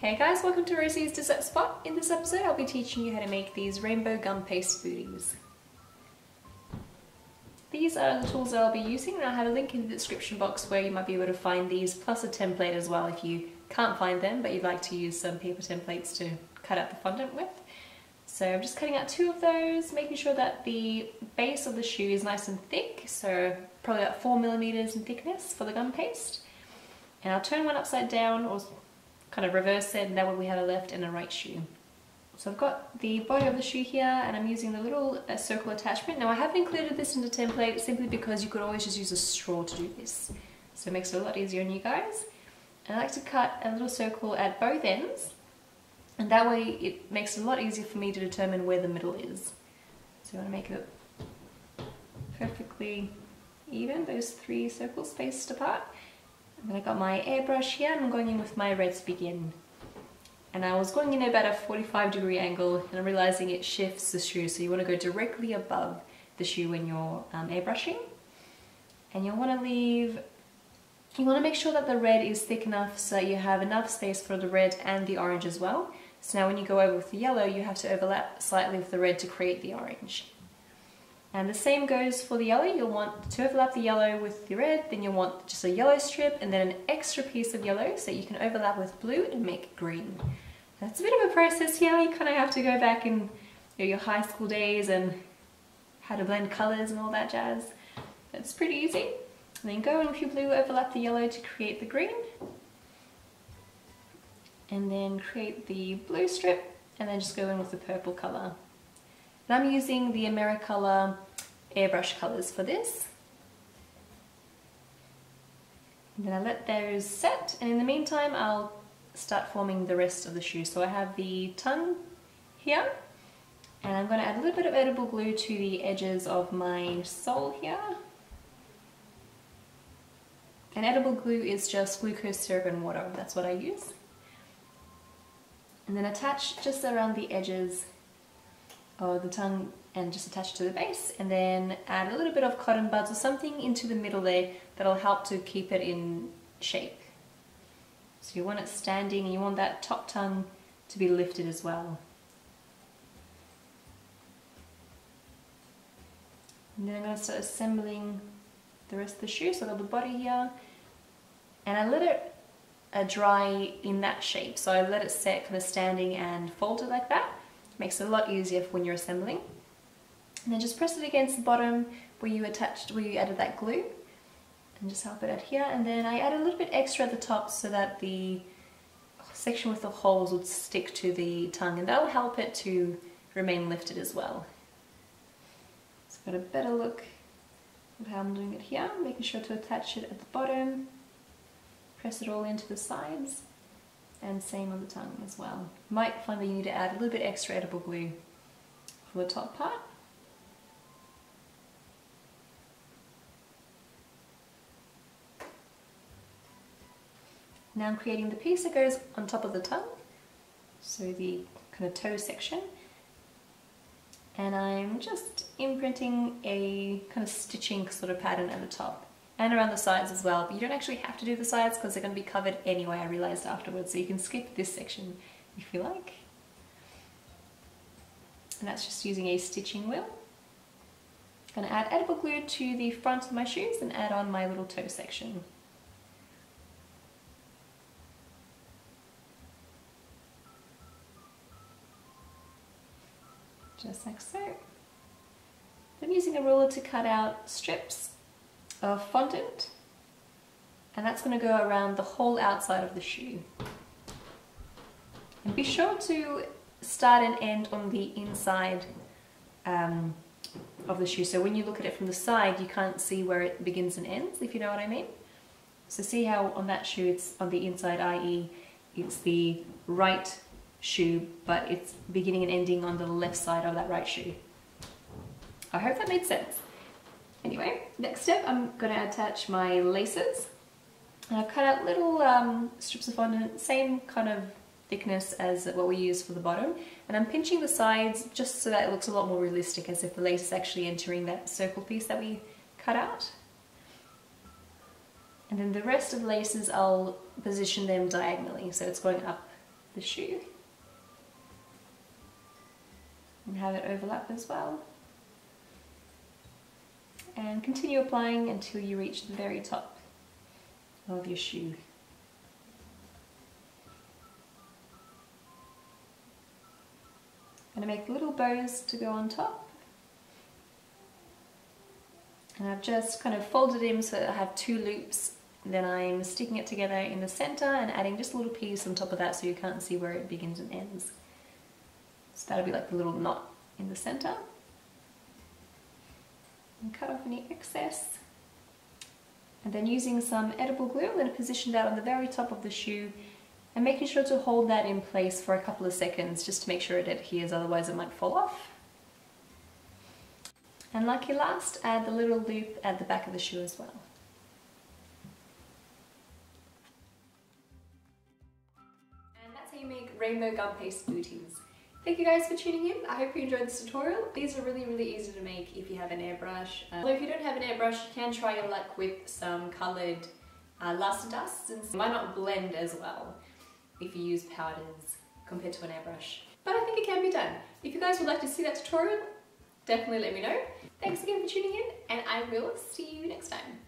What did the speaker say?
Hey guys, welcome to Rosie's Dessert Spot. In this episode I'll be teaching you how to make these rainbow gum paste booties. These are the tools that I'll be using and I'll have a link in the description box where you might be able to find these plus a template as well if you can't find them but you'd like to use some paper templates to cut out the fondant with. So I'm just cutting out two of those, making sure that the base of the shoe is nice and thick, so probably about four millimeters in thickness for the gum paste. And I'll turn one upside down or kind of reverse it and that way we have a left and a right shoe. So I've got the body of the shoe here and I'm using the little uh, circle attachment. Now I haven't included this in the template simply because you could always just use a straw to do this. So it makes it a lot easier on you guys. And I like to cut a little circle at both ends and that way it makes it a lot easier for me to determine where the middle is. So you want to make it perfectly even, those three circles spaced apart. And then I got my airbrush here and I'm going in with my Reds Begin. And I was going in about a 45 degree angle and I'm realizing it shifts the shoe so you want to go directly above the shoe when you're um, airbrushing. And you'll want to leave, you want to make sure that the red is thick enough so that you have enough space for the red and the orange as well. So now when you go over with the yellow you have to overlap slightly with the red to create the orange. And the same goes for the yellow. You'll want to overlap the yellow with the red, then you'll want just a yellow strip and then an extra piece of yellow so you can overlap with blue and make green. That's a bit of a process here. You kind of have to go back in your high school days and how to blend colors and all that jazz. It's pretty easy. And then go in with your blue, overlap the yellow to create the green. And then create the blue strip and then just go in with the purple color. And I'm using the Americolor airbrush colors for this. And then I let those set and in the meantime I'll start forming the rest of the shoe. So I have the tongue here and I'm going to add a little bit of edible glue to the edges of my sole here. And edible glue is just glucose syrup and water, that's what I use. And then attach just around the edges of the tongue and just attach it to the base and then add a little bit of cotton buds or something into the middle there that'll help to keep it in shape. So you want it standing and you want that top tongue to be lifted as well. And then I'm going to start assembling the rest of the shoe, so I've got the body here. And I let it uh, dry in that shape, so I let it set kind of standing and folded like that. Makes it a lot easier when you're assembling. And then just press it against the bottom where you attached, where you added that glue and just help it adhere. And then I add a little bit extra at the top so that the section with the holes would stick to the tongue and that'll help it to remain lifted as well. So I've got a better look at how I'm doing it here, making sure to attach it at the bottom, press it all into the sides and same on the tongue as well. Might find that you need to add a little bit extra edible glue for the top part. Now I'm creating the piece that goes on top of the tongue, so the kind of toe section. And I'm just imprinting a kind of stitching sort of pattern at the top and around the sides as well. But you don't actually have to do the sides because they're going to be covered anyway, I realized afterwards. So you can skip this section if you like. And that's just using a stitching wheel. I'm going to add edible glue to the front of my shoes and add on my little toe section. Just like so. I'm using a ruler to cut out strips of fondant and that's going to go around the whole outside of the shoe. And be sure to start and end on the inside um, of the shoe. So when you look at it from the side, you can't see where it begins and ends, if you know what I mean. So see how on that shoe it's on the inside, i.e. it's the right shoe, but it's beginning and ending on the left side of that right shoe. I hope that made sense. Anyway, next step, I'm going to attach my laces. And I've cut out little um, strips of fondant, same kind of thickness as what we use for the bottom. And I'm pinching the sides just so that it looks a lot more realistic as if the lace is actually entering that circle piece that we cut out. And then the rest of the laces, I'll position them diagonally. So it's going up the shoe and have it overlap as well. And continue applying until you reach the very top of your shoe. I'm going to make little bows to go on top. And I've just kind of folded in so I have two loops. Then I'm sticking it together in the center and adding just a little piece on top of that so you can't see where it begins and ends. So that'll be like the little knot in the center. And cut off any excess. And then using some edible glue, I'm going to position that on the very top of the shoe and making sure to hold that in place for a couple of seconds just to make sure it adheres, otherwise it might fall off. And lucky last, add the little loop at the back of the shoe as well. And that's how you make rainbow gum paste booties. Thank you guys for tuning in. I hope you enjoyed this tutorial. These are really, really easy to make if you have an airbrush. Uh, although if you don't have an airbrush, you can try your luck with some coloured uh, luster dust and might not blend as well if you use powders compared to an airbrush. But I think it can be done. If you guys would like to see that tutorial, definitely let me know. Thanks again for tuning in and I will see you next time.